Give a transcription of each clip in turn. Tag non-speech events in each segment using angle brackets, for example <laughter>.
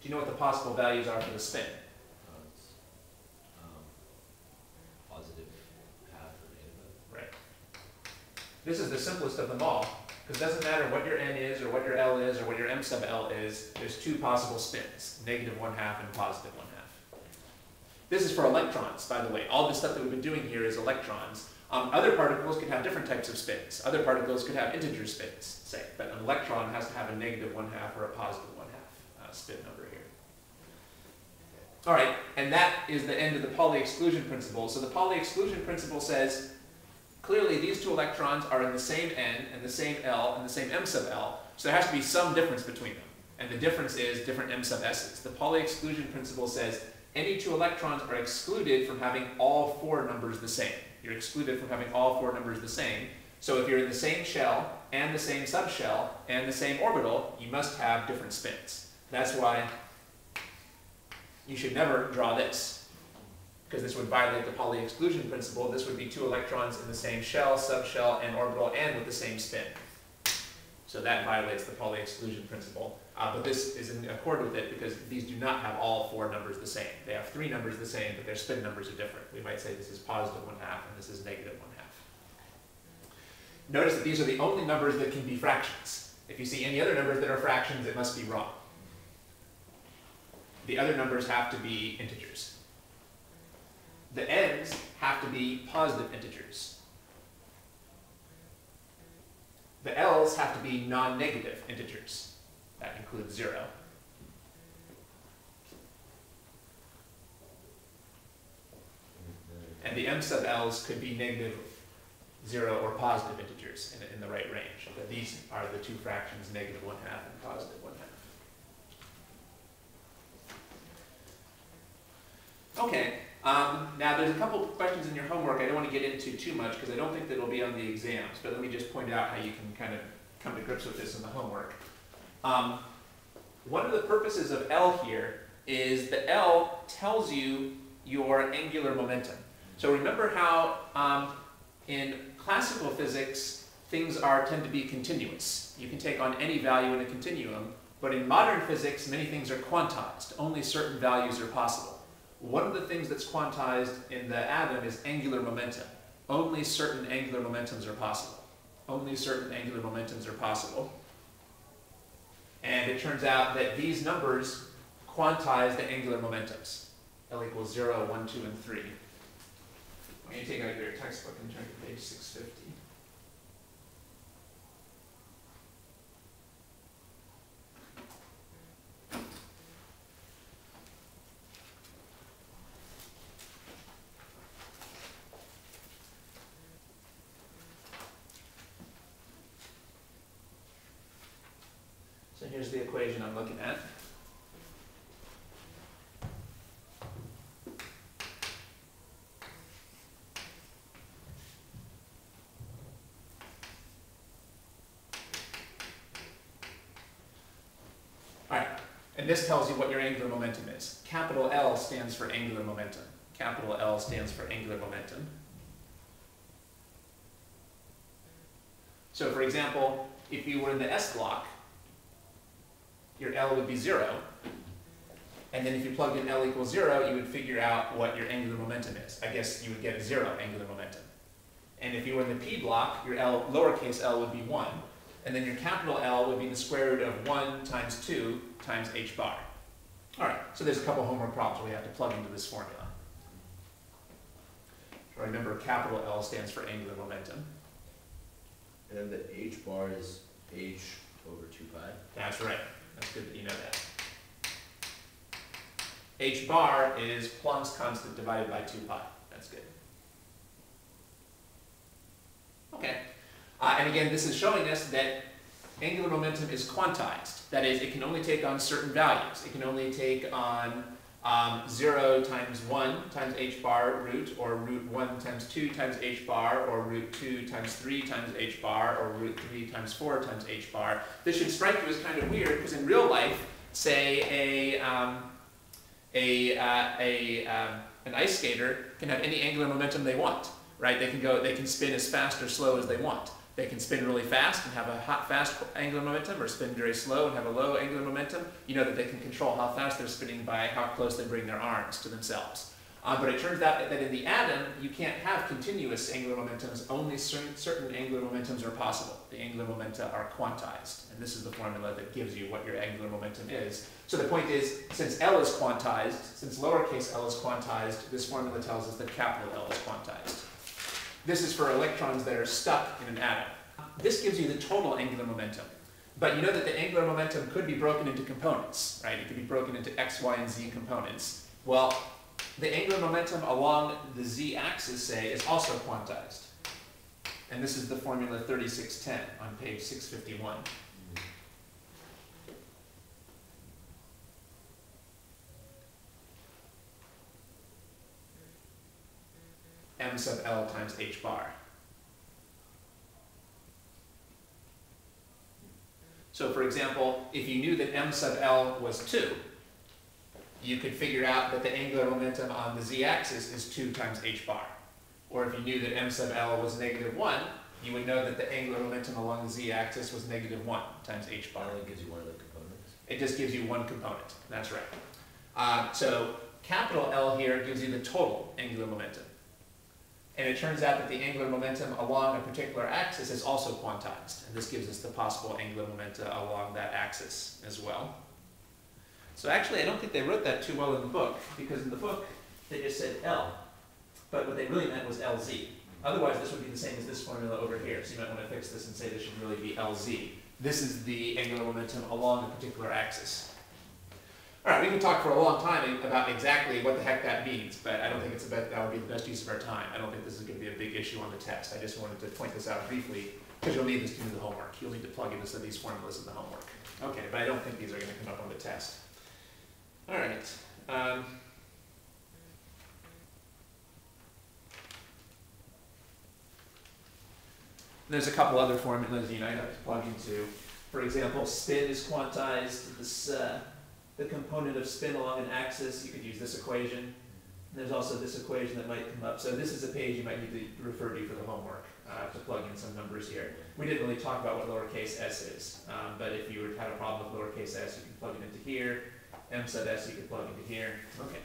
Do you know what the possible values are for the spin? Um, positive half or negative. Right. This is the simplest of them all, because it doesn't matter what your n is, or what your L is, or what your m sub L is, there's two possible spins, negative one half and positive one half. This is for electrons, by the way. All the stuff that we've been doing here is electrons. Um, other particles could have different types of spins. Other particles could have integer spins, say, but an electron has to have a negative one half or a positive one half uh, spin number here. All right, and that is the end of the Pauli exclusion principle. So the Pauli exclusion principle says clearly these two electrons are in the same n and the same L and the same m sub L, so there has to be some difference between them. And the difference is different m sub s's. The Pauli exclusion principle says any two electrons are excluded from having all four numbers the same. You're excluded from having all four numbers the same. So if you're in the same shell and the same subshell and the same orbital, you must have different spins. That's why you should never draw this, because this would violate the Pauli exclusion principle. This would be two electrons in the same shell, subshell, and orbital, and with the same spin. So that violates the Pauli exclusion principle. Uh, but this is in accord with it because these do not have all four numbers the same. They have three numbers the same, but their spin numbers are different. We might say this is positive one half and this is negative one half. Notice that these are the only numbers that can be fractions. If you see any other numbers that are fractions, it must be wrong. The other numbers have to be integers. The n's have to be positive integers. The l's have to be non-negative integers. That includes zero. And the m sub l's could be negative zero or positive integers in, in the right range. But these are the two fractions, negative one half and positive one half. Okay, um, now there's a couple questions in your homework I don't want to get into too much because I don't think that it'll be on the exams, but let me just point out how you can kind of come to grips with this in the homework. Um, one of the purposes of L here is the L tells you your angular momentum. So remember how um, in classical physics things are tend to be continuous. You can take on any value in a continuum, but in modern physics many things are quantized. Only certain values are possible. One of the things that's quantized in the atom is angular momentum. Only certain angular momentums are possible. Only certain angular momentums are possible. And it turns out that these numbers quantize the angular momentums. L equals 0, 1, 2, and 3. When you take out your textbook and turn to page 650. Here's the equation I'm looking at. All right, and this tells you what your angular momentum is. Capital L stands for angular momentum. Capital L stands for angular momentum. So for example, if you were in the S block, your L would be zero. And then if you plugged in L equals zero, you would figure out what your angular momentum is. I guess you would get a zero angular momentum. And if you were in the P block, your L, lowercase l would be one. And then your capital L would be the square root of one times two times h bar. All right, so there's a couple homework problems we have to plug into this formula. So remember, capital L stands for angular momentum. And then the h bar is h over 2 pi? That's right. That's good that you know that. h bar is Planck's constant divided by 2 pi. That's good. Okay. Uh, and again, this is showing us that angular momentum is quantized. That is, it can only take on certain values. It can only take on um, 0 times 1 times h bar root, or root 1 times 2 times h bar, or root 2 times 3 times h bar, or root 3 times 4 times h bar. This should strike you as kind of weird, because in real life, say a, um, a, uh, a, um, an ice skater can have any angular momentum they want, right? They can go, they can spin as fast or slow as they want. They can spin really fast and have a hot, fast angular momentum, or spin very slow and have a low angular momentum. You know that they can control how fast they're spinning by how close they bring their arms to themselves. Uh, but it turns out that in the atom, you can't have continuous angular momentums, only certain, certain angular momentums are possible. The angular momenta are quantized, and this is the formula that gives you what your angular momentum is. So the point is, since L is quantized, since lowercase l is quantized, this formula tells us that capital L is quantized. This is for electrons that are stuck in an atom. This gives you the total angular momentum. But you know that the angular momentum could be broken into components, right? It could be broken into x, y, and z components. Well, the angular momentum along the z-axis, say, is also quantized. And this is the formula 3610 on page 651. M sub L times h bar. So for example, if you knew that m sub L was 2, you could figure out that the angular momentum on the z-axis is 2 times h bar. Or if you knew that m sub L was negative 1, you would know that the angular momentum along the z-axis was negative 1 times h bar. It gives you one of the components. It just gives you one component. That's right. Uh, so capital L here gives you the total angular momentum. And it turns out that the angular momentum along a particular axis is also quantized. And this gives us the possible angular momenta along that axis as well. So actually, I don't think they wrote that too well in the book, because in the book, they just said L. But what they really meant was LZ. Otherwise, this would be the same as this formula over here. So you might want to fix this and say this should really be LZ. This is the angular momentum along a particular axis. All right, we can talk for a long time about exactly what the heck that means, but I don't think it's about, that would be the best use of our time. I don't think this is going to be a big issue on the test. I just wanted to point this out briefly, because you'll need this to do the homework. You'll need to plug in some of these formulas in the homework. Okay, but I don't think these are going to come up on the test. All right. Um, there's a couple other formulas you you have to plug into. For example, spin is quantized. This uh, the component of spin along an axis. You could use this equation. There's also this equation that might come up. So this is a page you might need to refer to for the homework uh, to plug in some numbers here. We didn't really talk about what lowercase s is, um, but if you had a problem with lowercase s, you can plug it into here m sub s you can plug into here. Okay.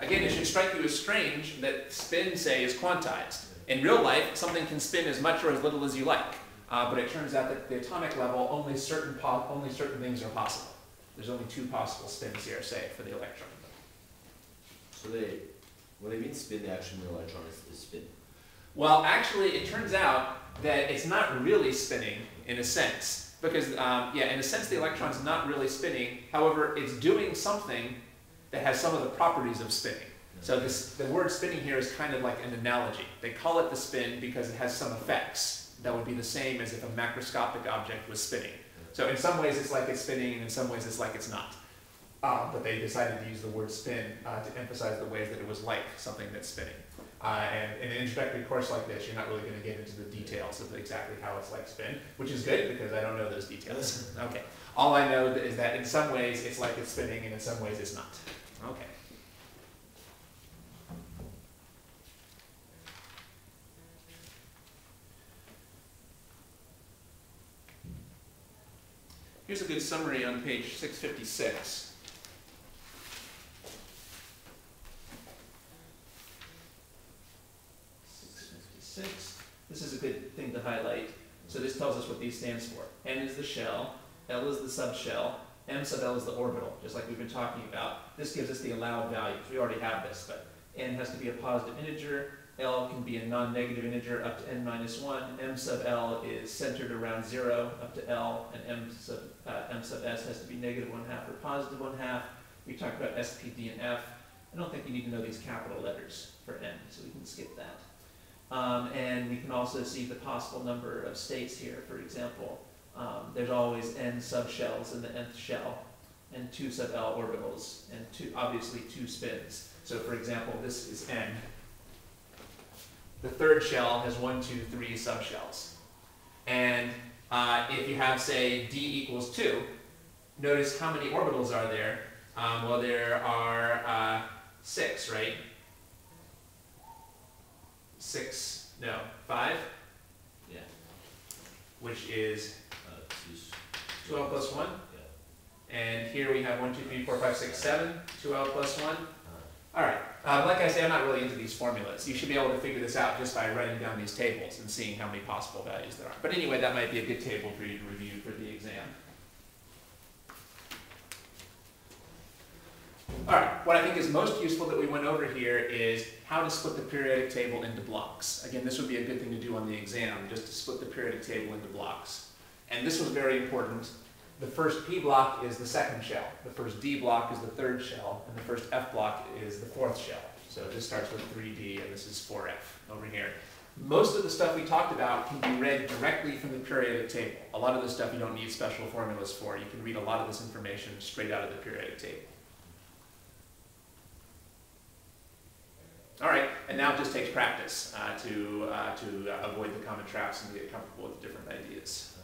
Again, it should strike you as strange that spin, say, is quantized. In real life, something can spin as much or as little as you like, uh, but it turns out that at the atomic level, only certain, only certain things are possible. There's only two possible spins here, say, for the electron. So they, when they mean spin, the actual electron is, is spin. Well, actually, it turns out that it's not really spinning in a sense. Because, um, yeah, in a sense, the electron's not really spinning. However, it's doing something that has some of the properties of spinning. So this, the word spinning here is kind of like an analogy. They call it the spin because it has some effects that would be the same as if a macroscopic object was spinning. So in some ways it's like it's spinning, and in some ways it's like it's not. Uh, but they decided to use the word spin uh, to emphasize the ways that it was like something that's spinning. Uh, and in an introductory course like this, you're not really going to get into the details of exactly how it's like spin, which is good because I don't know those details. <laughs> okay. All I know is that in some ways it's like it's spinning and in some ways it's not. Okay. Here's a good summary on page 656. six. This is a good thing to highlight. So this tells us what these stands for. N is the shell, L is the subshell, M sub L is the orbital, just like we've been talking about. This gives us the allowed values. We already have this, but N has to be a positive integer, L can be a non-negative integer up to N minus one, M sub L is centered around zero up to L, and M sub, uh, M sub S has to be negative one half or positive one half. We talked about S, P, D, and F. I don't think you need to know these capital letters for N, so we can skip that. Um, and we can also see the possible number of states here. For example, um, there's always n subshells in the nth shell, and two sub L orbitals, and two, obviously two spins. So for example, this is n. The third shell has one, two, three subshells. And uh, if you have, say, d equals 2, notice how many orbitals are there? Um, well, there are uh, six, right? six No, five, Yeah. which is Uh, two L plus one. Yeah. And here we have one, two, three, four, five, six, seven, two L plus one. Uh, All right, uh, like I say, I'm not really into these formulas. You should be able to figure this out just by writing down these tables and seeing how many possible values there are. But anyway, that might be a good table for you to review for the exam. All right, what I think is most useful that we went over here is how to split the periodic table into blocks. Again, this would be a good thing to do on the exam, just to split the periodic table into blocks. And this was very important. The first P block is the second shell, the first D block is the third shell, and the first F block is the fourth shell. So this starts with 3D and this is 4F over here. Most of the stuff we talked about can be read directly from the periodic table. A lot of the stuff you don't need special formulas for. You can read a lot of this information straight out of the periodic table. All right, and now it just takes practice uh, to, uh, to avoid the common traps and get comfortable with different ideas.